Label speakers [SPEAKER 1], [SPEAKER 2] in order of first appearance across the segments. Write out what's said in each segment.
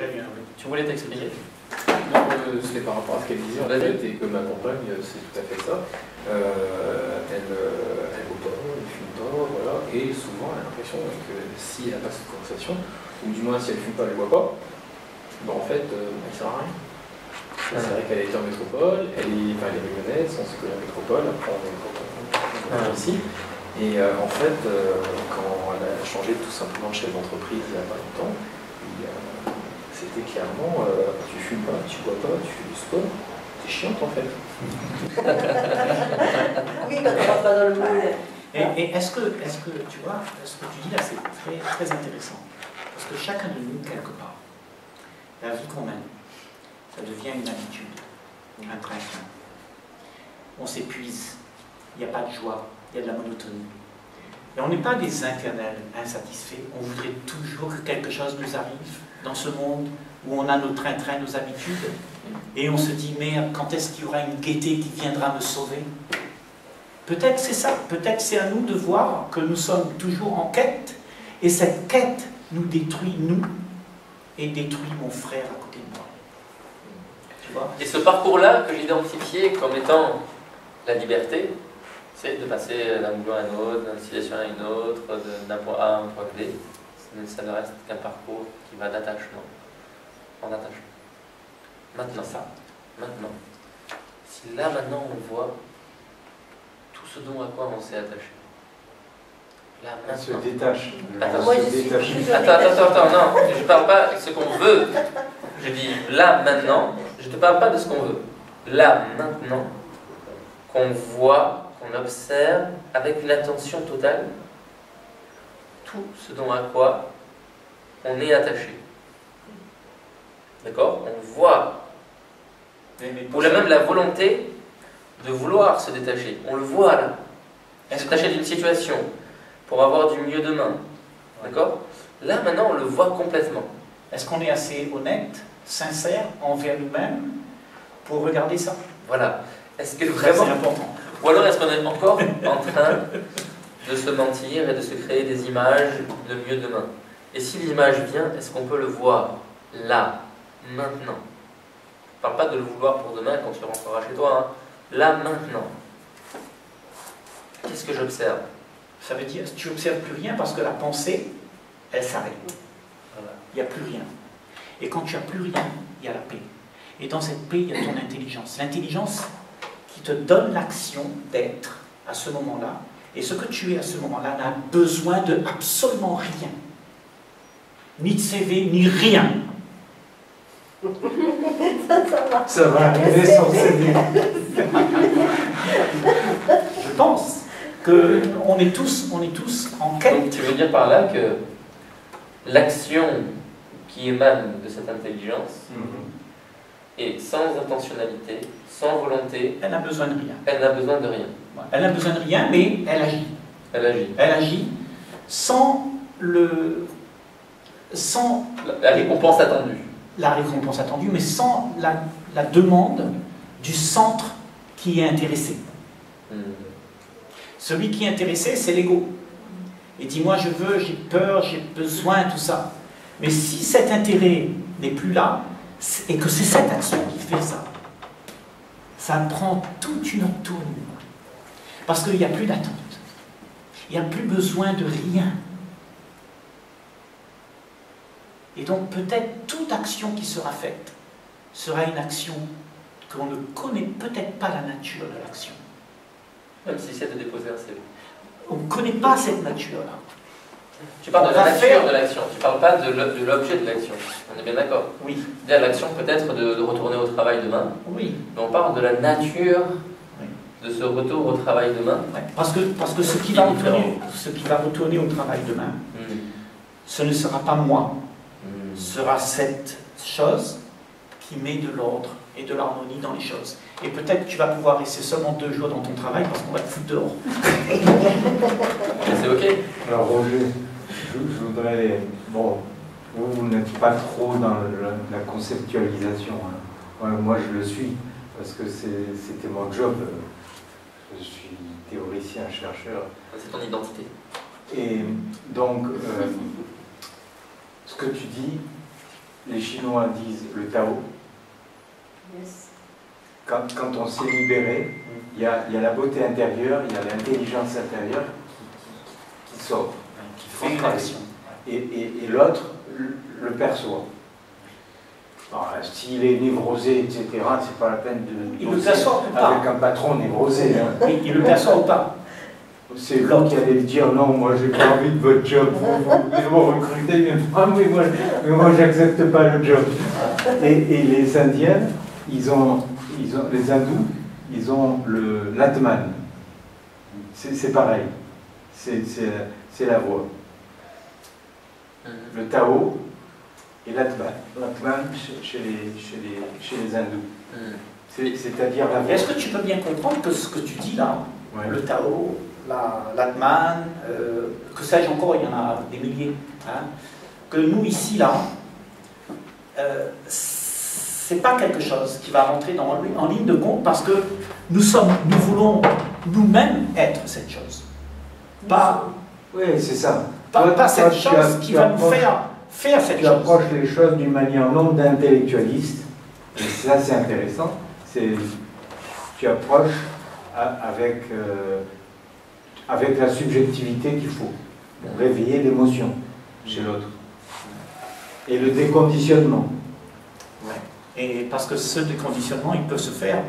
[SPEAKER 1] Très bien.
[SPEAKER 2] Tu voulais t'exprimer?
[SPEAKER 3] Non, euh, c'était par rapport à ce qu'elle disait en fait, et que ma compagne, euh, c'est tout à fait ça. Euh, elle euh, elle pas, elle fume pas, voilà. Et souvent, elle a l'impression que si elle n'a pas cette conversation, ou du moins si elle fume pas, elle boit pas, ben en fait, euh, elle sert à rien. Et C'est vrai qu'elle a été en métropole, elle est, enfin, elle est lyonnaise, on s'est connu en métropole, après on est est ici. Et euh, en fait, euh, quand elle a changé tout simplement de chef d'entreprise il n'y a pas longtemps, il, c'était clairement euh, tu fumes pas, tu bois pas, tu fais du sport, t'es chiante en fait.
[SPEAKER 4] Oui, quand on rentre pas dans le moule.
[SPEAKER 1] Et, et est-ce que, est que, tu vois, ce que tu dis là, c'est très, très intéressant. Parce que chacun de nous, quelque part, la vie qu'on mène, ça devient une habitude, un train-train. On s'épuise, il n'y a pas de joie, il y a de la monotonie. Et on n'est pas des internels insatisfaits, on voudrait toujours que quelque chose nous arrive dans ce monde où on a nos train-train, nos habitudes, et on se dit, mais quand est-ce qu'il y aura une gaieté qui viendra me sauver? Peut-être c'est ça, peut-être c'est à nous de voir que nous sommes toujours en quête, et cette quête nous détruit, nous, et détruit mon frère à côté de moi.
[SPEAKER 2] Et ce parcours-là que j'ai comme étant la liberté, c'est de passer d'un boulot à un autre, d'une situation à une autre, d'un point A à un point B. Ça ne reste qu'un parcours qui va d'attachement en attachement. Maintenant, ça, maintenant, si là maintenant on voit tout ce dont à quoi on s'est attaché, là
[SPEAKER 5] Elle se détache.
[SPEAKER 2] Attends,
[SPEAKER 4] Moi,
[SPEAKER 5] se détache.
[SPEAKER 2] Attends, attends, attends, attends, non, je parle pas de ce qu'on veut. Je dis là, maintenant, je te parle pas de ce qu'on veut. Là, maintenant, qu'on voit, qu'on observe avec une attention totale tout ce dont à quoi on est attaché. D'accord? On voit, ou là même la volonté de vouloir se détacher. On le voit là. Se détacher d'une situation pour avoir du mieux demain. D'accord? Là, maintenant, on le voit complètement.
[SPEAKER 1] Est-ce qu'on est assez honnête, sincère envers nous-mêmes pour regarder ça?
[SPEAKER 2] Voilà. Est-ce que vraiment.
[SPEAKER 1] C'est important.
[SPEAKER 2] Ou alors est-ce qu'on est encore en train de se mentir et de se créer des images de mieux demain? Et si l'image vient, est-ce qu'on peut le voir là, maintenant? Je ne parle pas de le vouloir pour demain quand tu rentreras chez toi. hein. Là, maintenant. Qu'est-ce que j'observe?
[SPEAKER 1] Ça veut dire que tu n'observes plus rien parce que la pensée, elle s'arrête.
[SPEAKER 2] Voilà.
[SPEAKER 1] Il n'y a plus rien. Et quand tu n'as plus rien, il y a la paix. Et dans cette paix, il y a ton intelligence. L'intelligence qui te donne l'action d'être à ce moment-là. Et ce que tu es à ce moment-là n'a besoin de absolument rien. Ni de CV, ni rien.
[SPEAKER 4] Ça, ça va.
[SPEAKER 5] Ça va arriver sans céder.
[SPEAKER 1] Je pense que on est tous, on est tous en quête.
[SPEAKER 2] Donc tu veux dire par là que l'action qui émane de cette intelligence est sans intentionnalité, sans volonté,
[SPEAKER 1] Elle n'a besoin de rien.
[SPEAKER 2] elle n'a besoin de rien.
[SPEAKER 1] Elle n'a besoin de rien, mais elle agit.
[SPEAKER 2] Elle agit.
[SPEAKER 1] Elle agit sans le, sans
[SPEAKER 2] La- La récompense attendue.
[SPEAKER 1] la récompense attendue, mais sans la, la demande du centre qui est intéressé.
[SPEAKER 2] Hmm.
[SPEAKER 1] Celui qui est intéressé, c'est l'ego. Et dit, moi je veux, j'ai peur, j'ai besoin, tout ça. Mais si cet intérêt n'est plus là, et que c'est cette action qui fait ça, ça prend toute une autre tournure. Parce qu'il n'y a plus d'attente. Il n'y a plus besoin de rien. Et donc peut-être toute action qui sera faite sera une action qu'on ne connaît peut-être pas la nature de l'action.
[SPEAKER 2] Même si c'est de déposer un CV.
[SPEAKER 1] On ne connaît pas cette nature-là.
[SPEAKER 2] Tu parles de la nature de l'action, tu parles pas de l'o- de l'objet de l'action. On est bien d'accord.
[SPEAKER 1] Oui,
[SPEAKER 2] l'action peut-être de, de retourner au travail demain,
[SPEAKER 1] oui.
[SPEAKER 2] mais on parle de la nature de ce retour au travail demain.
[SPEAKER 1] Ouais. Parce, que, parce que ce qui, va retourner, ce qui va retourner au travail demain,
[SPEAKER 2] Hmm.
[SPEAKER 1] ce ne sera pas moi,
[SPEAKER 2] Hmm.
[SPEAKER 1] sera cette chose qui met de l'ordre et de l'harmonie dans les choses. Et peut-être que tu vas pouvoir rester seulement deux jours dans ton travail parce qu'on va te foutre dehors.
[SPEAKER 2] C'est ok.
[SPEAKER 5] Alors Roger, je, je voudrais, bon, vous, vous n'êtes pas trop dans le- la conceptualisation. hein. Ouais, moi je le suis, parce que c'est- c'était mon job. Je suis théoricien, chercheur.
[SPEAKER 2] C'est ton identité.
[SPEAKER 5] Et donc, euh, ce que tu dis, les Chinois disent le Tao.
[SPEAKER 4] Yes.
[SPEAKER 5] Quand, quand on s'est libéré, il y, a, il y a la beauté intérieure, il y a l'intelligence intérieure qui, qui- qui sort. Et, et- et l'autre le, perçoit. Alors, S'il est névrosé, etc., c'est pas la peine de
[SPEAKER 1] Il le perçoit ou pas
[SPEAKER 5] avec un patron névrosé. hein.
[SPEAKER 1] Et il le perçoit ou pas
[SPEAKER 5] C'est vous qui allez dire non, moi j'ai pas envie de votre job, vous, vous, vous me recrutez, mais moi, mais moi, j'accepte pas le job. Et, et les Indiens, ils ont, ils ont, les hindous, ils ont le l'atman. C'est pareil, c'est la voix. Le Tao et l'atman. L'atman chez, les, chez, les, chez les hindous. C'est- C'est-à-dire la voix.
[SPEAKER 1] Est-ce que tu peux bien comprendre que ce que tu dis là,
[SPEAKER 5] Ouais.
[SPEAKER 1] le Tao, la- l'Atman, euh, que sais-je encore, il y en a des milliers, hein, que nous ici là, euh, c'est pas quelque chose qui va rentrer dans, en ligne de compte parce que nous sommes, nous voulons nous-mêmes être cette chose. Pas,
[SPEAKER 5] Oui, c'est ça.
[SPEAKER 1] Pas,
[SPEAKER 5] Toi-
[SPEAKER 1] pas cette
[SPEAKER 5] toi,
[SPEAKER 1] chose qui va nous faire faire cette
[SPEAKER 5] Tu
[SPEAKER 1] chose.
[SPEAKER 5] approches les choses d'une manière non d'intellectualiste, et ça c'est intéressant, c'est tu approches avec, euh, avec la subjectivité qu'il faut, pour réveiller l'émotion chez l'autre. Et le déconditionnement.
[SPEAKER 1] Et parce que ce déconditionnement, il peut se faire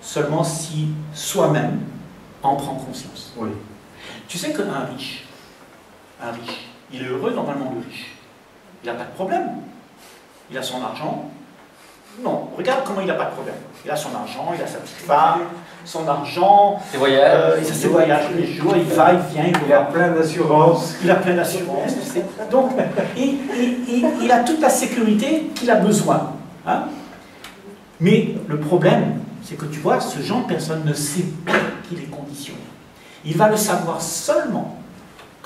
[SPEAKER 1] seulement si soi-même en prend conscience.
[SPEAKER 5] Oui.
[SPEAKER 1] Tu sais qu'un riche, un riche, il est heureux normalement le riche. Il n'a pas de problème. Il a son argent. Non, regarde comment il n'a pas de problème. Il a son argent, il a sa petite femme, son argent,
[SPEAKER 2] Des voyages.
[SPEAKER 1] euh, il a ses voyages tous les jours, il va, il vient, il
[SPEAKER 5] Il a plein d'assurances.
[SPEAKER 1] Il a plein d'assurance, tu sais. Donc, il a toute la sécurité qu'il a besoin. hein. Mais le problème, c'est que tu vois, ce genre de personne ne sait pas qu'il est conditionné. Il va le savoir seulement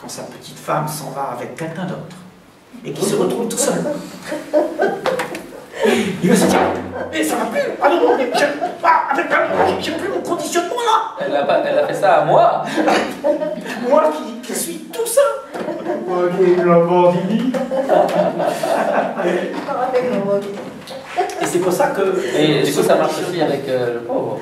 [SPEAKER 1] quand sa petite femme s'en va avec quelqu'un d'autre et qu'il se retrouve tout seul. Il va se dire, mais ça va plus, ah non, non, mais j'ai ah, avec- j'ai plus mon conditionnement là,
[SPEAKER 2] Elle a, pas, elle a fait ça à moi.
[SPEAKER 1] moi qui, qui suis tout ça.
[SPEAKER 5] Ok, Lamborghini.
[SPEAKER 4] Avec le mobile.
[SPEAKER 1] Et c'est pour ça que.
[SPEAKER 2] Et du coup, ça marche aussi avec euh, le pauvre.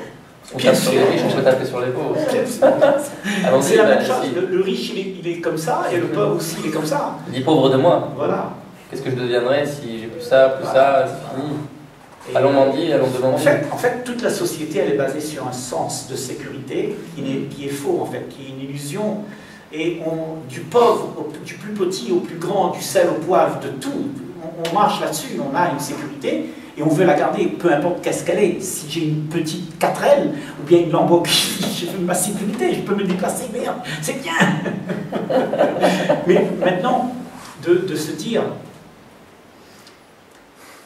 [SPEAKER 2] On
[SPEAKER 1] Bien
[SPEAKER 2] tape sur
[SPEAKER 1] sûr.
[SPEAKER 2] les riches, on peut taper sur les pauvres.
[SPEAKER 1] C'est la même chose.
[SPEAKER 2] si.
[SPEAKER 1] Le, le riche, il est, il est comme ça, et le pauvre aussi, il est comme ça.
[SPEAKER 2] Dis pauvre de moi.
[SPEAKER 1] Voilà.
[SPEAKER 2] Qu'est-ce que je deviendrais si j'ai plus ça, plus ça, c'est fini.
[SPEAKER 1] Et-
[SPEAKER 2] Allons mendier, allons demander.
[SPEAKER 1] En fait, en fait, toute la société, elle est basée sur un sens de sécurité qui, est faux, en fait, qui est une illusion. Et on, du pauvre, au- du plus petit au plus grand, du sel au poivre, de tout, on, on marche là-dessus, on a une sécurité et on veut la garder, peu importe qu'est-ce qu'elle est. Si j'ai une petite 4L ou bien une Lamborghini, veux ma sécurité, je peux me déplacer, merde, c'est bien. Mais maintenant, de, de se dire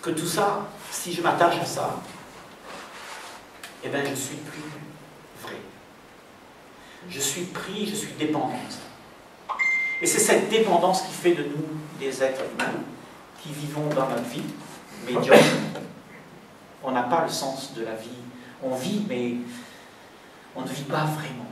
[SPEAKER 1] que tout ça, si je m'attache à ça, eh bien, je suis plus vrai. Je suis pris, je suis dépendant de ça. Et c'est cette dépendance qui fait de nous des êtres humains qui vivons dans notre vie médiocre. On n'a pas le sens de la vie. On vit, mais on ne vit pas vraiment.